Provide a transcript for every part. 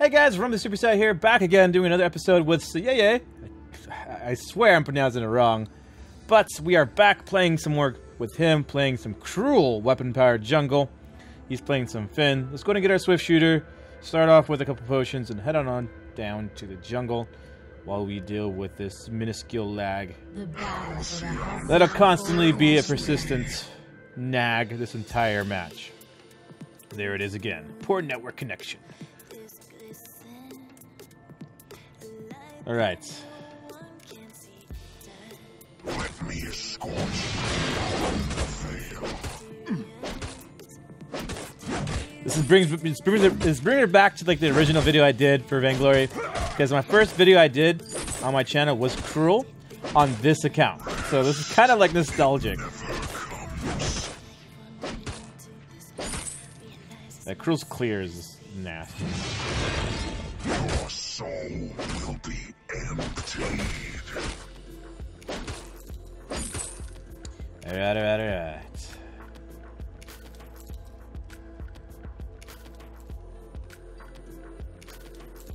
Hey guys, Rum the Super Superstar here, back again doing another episode with Cyeye. I, I swear I'm pronouncing it wrong. But we are back playing some more with him, playing some Krul weapon-powered jungle. He's playing some Phinn. Let's go and get our Swift Shooter, start off with a couple potions, and head on, on down to the jungle while we deal with this minuscule lag. That'll constantly be a persistent nag this entire match. There it is again. Poor network connection. Alright. Let me escort This is brings it's bringing, it, it's bringing it back to like the original video I did for Vainglory, because my first video I did on my channel was Krul on this account. So this is kind of like nostalgic. That Krul's clear is nasty. Your soul will be.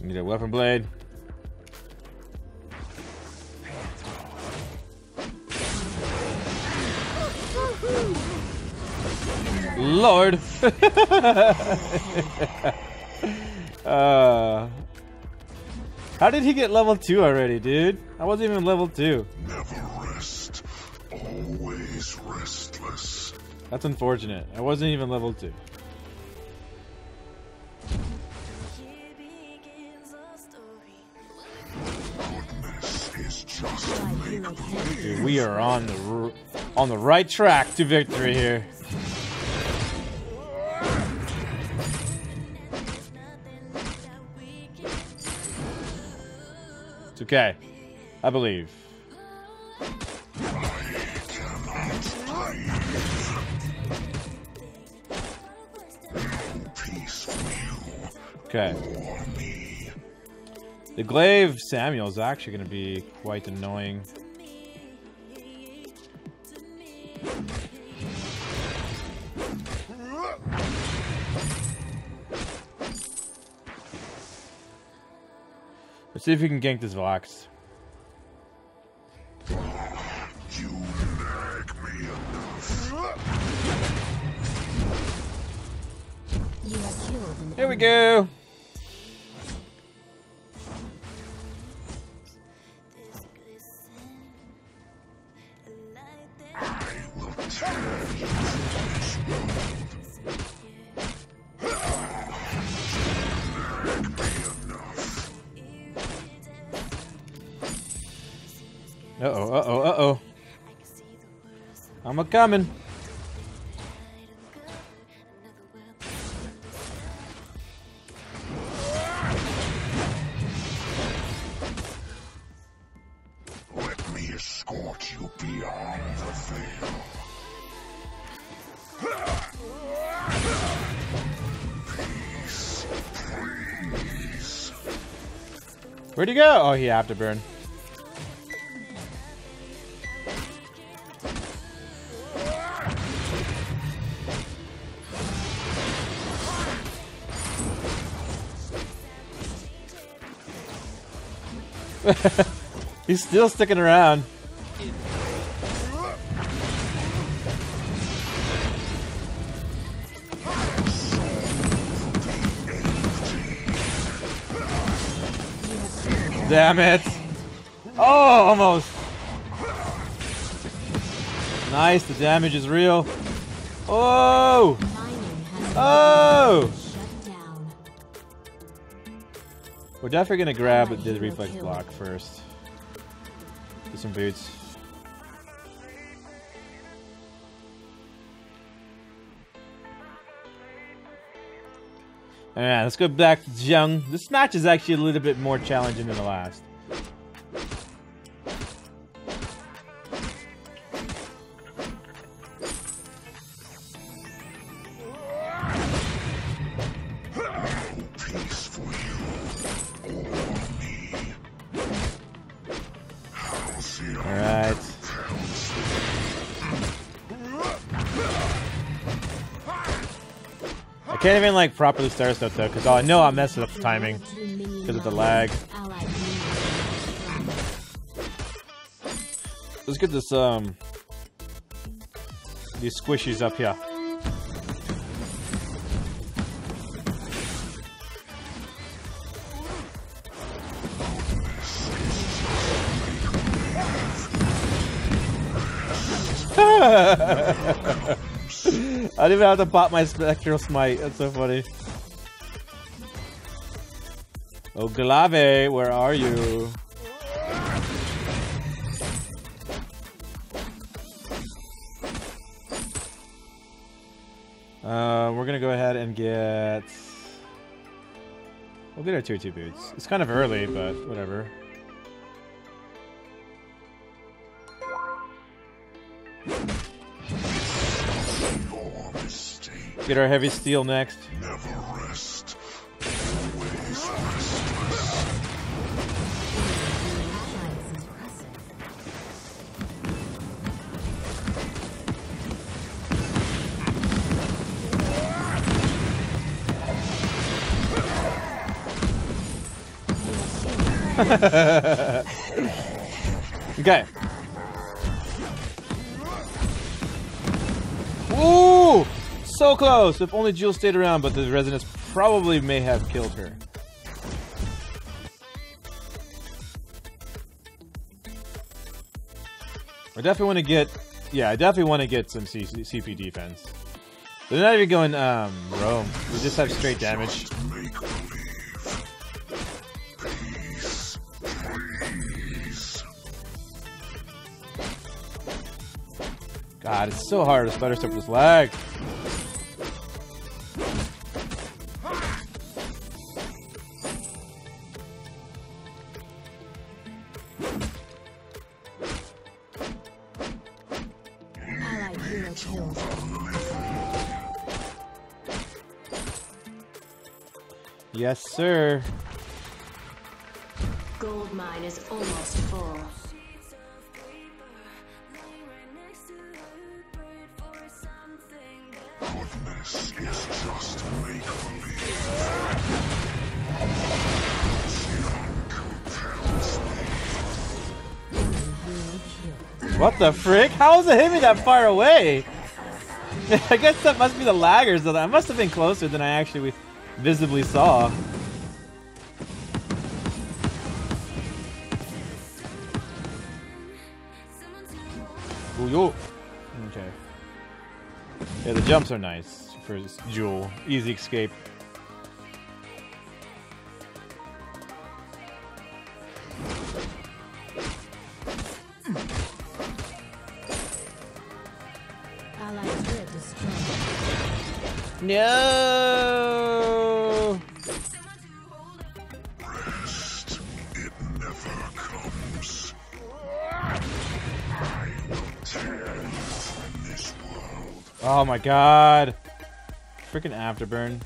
Need a weapon blade. Lord! uh, how did he get level 2 already, dude? I wasn't even level 2. Never rest. Always restless. That's unfortunate. I wasn't even level 2. Goodness is just make believe. Dude, we are on the r- on the right track to victory here. It's okay. I believe. Okay. The glaive Samuel is actually going to be quite annoying. See if we can gank this Vox. You nag me enough. You have killed an Here we go. Coming. Let me escort you beyond the veil. Peace, please. Where'd he go? Oh, he afterburn. He's still sticking around. Damn it. Oh, almost. Nice, the damage is real. Oh! Oh! We're definitely gonna grab the reflex block first. Get some boots. Alright, let's go back to Jung. This match is actually a little bit more challenging than the last. Can't even like properly start stuff though, because I know I messed up the timing. Because of the lag. Let's get this um these squishies up here. I didn't even have to pop my spectral smite. That's so funny. Oh, Glaive, where are you? Uh, we're gonna go ahead and get. We'll get our tier two boots. It's kind of early, but whatever. Get our heavy steel next. Never rest. Always restless. Okay. Ooh! So close! If only Jill stayed around, but the resonance probably may have killed her. I definitely want to get... Yeah, I definitely want to get some C CP defense. They're not even going, um, roam. We just have straight damage. God, it's so hard to stutter step this lag. Yes, sir. Gold mine is almost full. Goodness is just make believe. Zion compels me. Hero killed. What the frick? How is it hitting me that far away? I guess that must be the laggers. Though. I must have been closer than I actually visibly saw. Ooh, yo. Okay. Yeah, the jumps are nice for this Joule. Easy escape. Allied turret destroyed. No. Oh my god. Freaking afterburn.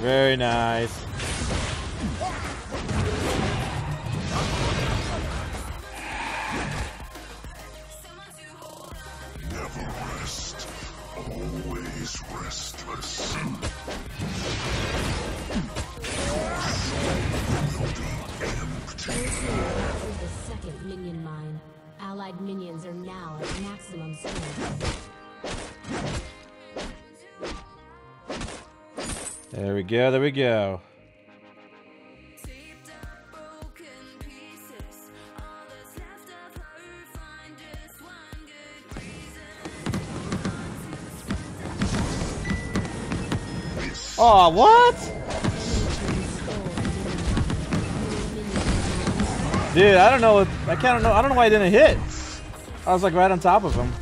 Very nice. There we go, there we go. Oh, what? Dude, I don't know. I can't know. I don't know why I didn't hit. I was like right on top of him.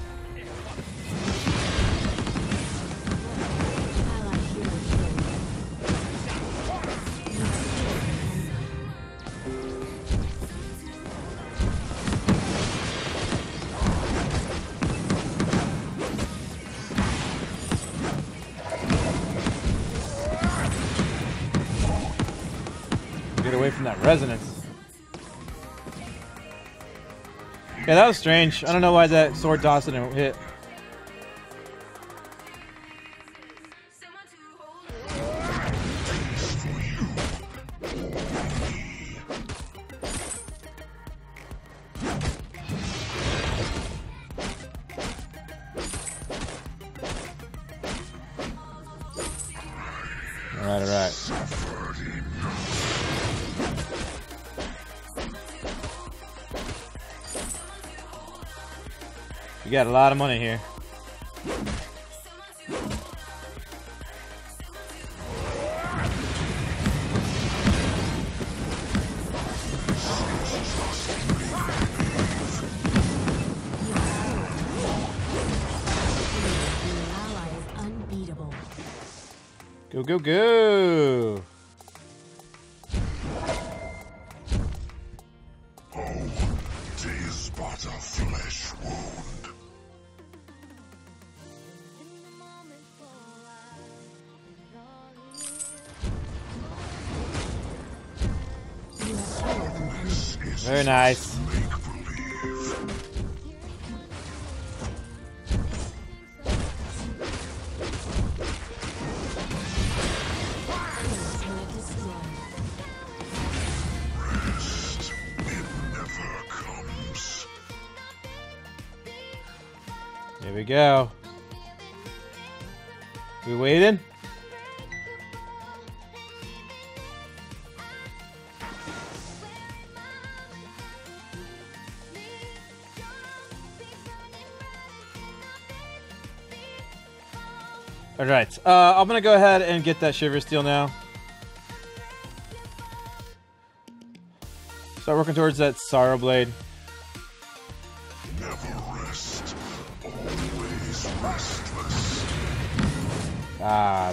Yeah, that was strange. I don't know why that sword toss didn't hit. You got a lot of money here. Your ally is unbeatable. Go, go, go! Never nice. Here we go. We waiting? Alright, uh, I'm gonna go ahead and get that Shiver Steel now. Start working towards that Sorrow Blade. Never rest. Always restless. Ah,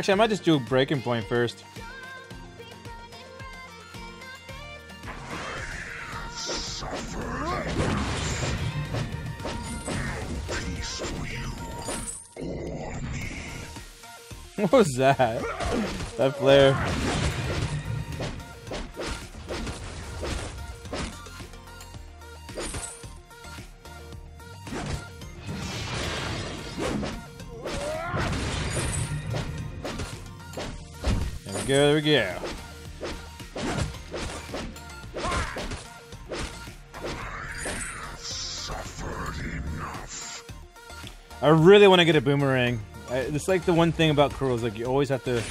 actually, I might just do breaking point first. What was that? That flare. Go, there we go. I really want to get a boomerang. It's like the one thing about Krul is like you always have to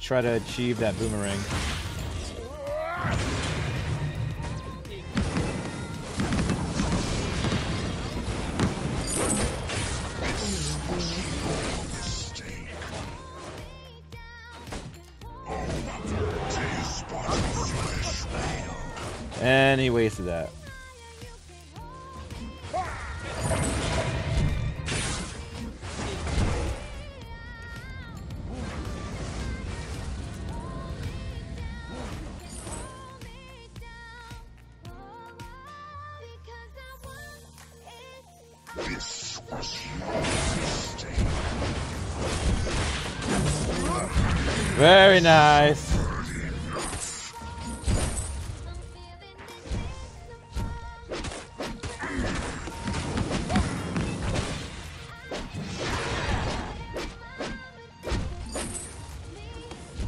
try to achieve that boomerang. And he wasted that. Very nice.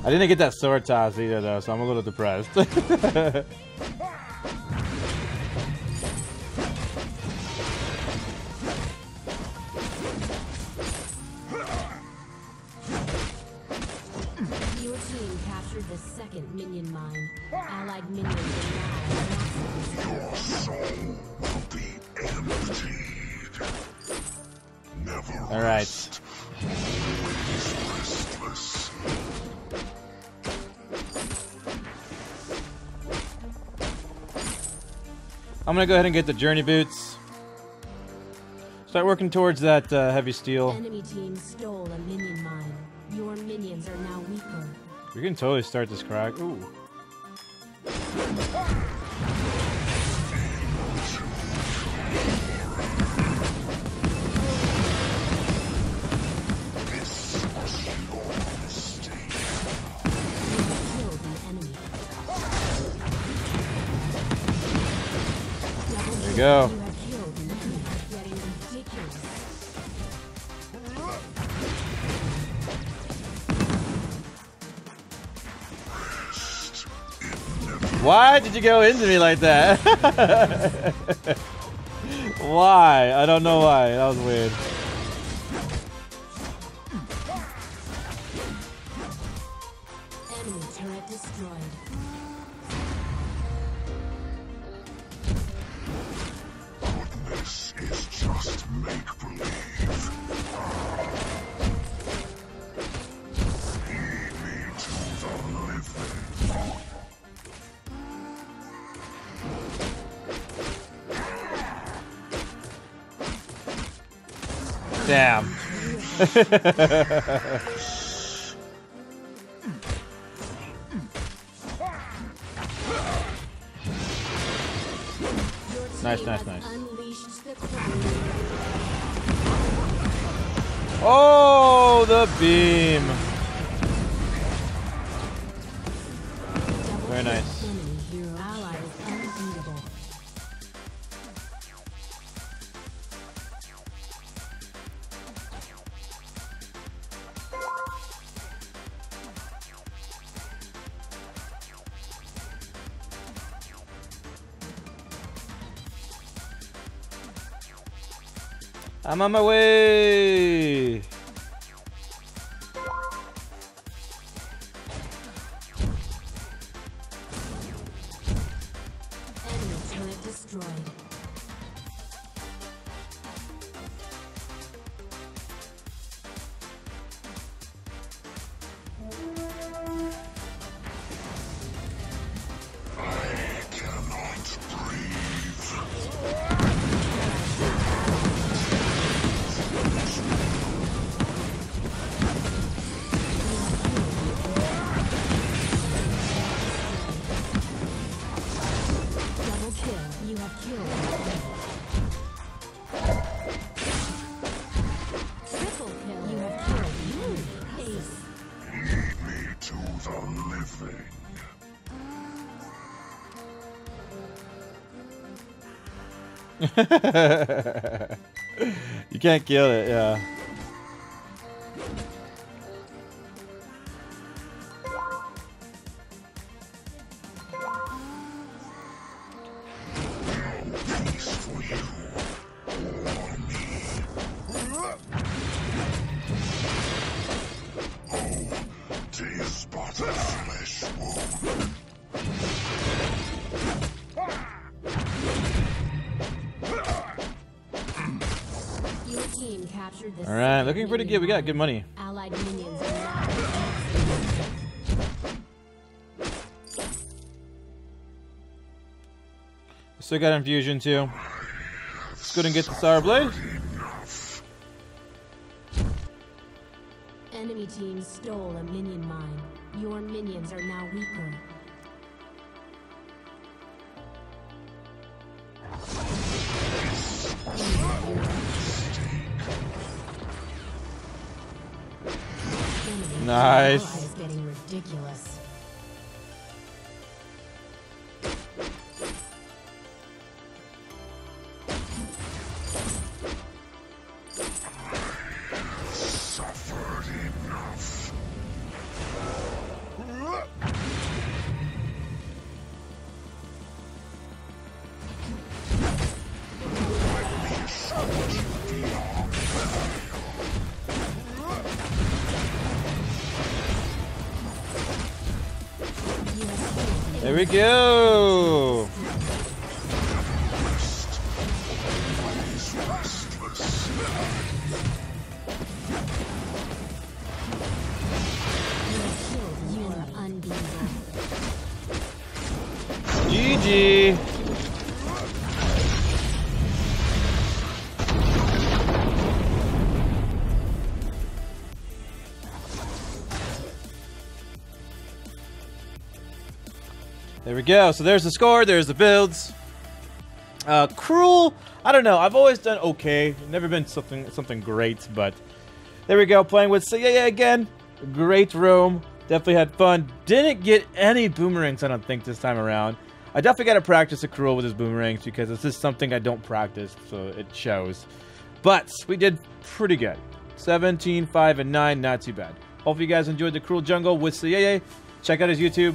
I didn't get that sword toss either, though, so I'm a little depressed. I'm gonna go ahead and get the journey boots. Start working towards that uh, heavy steel. Enemy team stole a minion mine. Your minions are now weaker. We can totally start this crack. Ooh. Go. Why did you go into me like that? why? I don't know why. That was weird. Damn. Nice, nice, nice. Oh, the beam. Very nice. I'm on my way. you can't kill it, yeah. All right, looking pretty good. We got good money. Allied minions are now at maximum. Still got infusion too. Let's go and get the Sorrow Blade. Enemy team stole a minion mine. Your minions are now weaker. Nice. There we go. He's restless. You are unbeatable. GG. We go. So there's the score. There's the builds. Uh, Krul. I don't know. I've always done okay. Never been something something great, but there we go. Playing with Cyeye again. Great room. Definitely had fun. Didn't get any boomerangs, I don't think, this time around. I definitely got to practice Accrual with his boomerangs because this is something I don't practice, so it shows. But we did pretty good. 17, 5, and 9, not too bad. Hope you guys enjoyed the Krul Jungle with Cyeye. Check out his YouTube,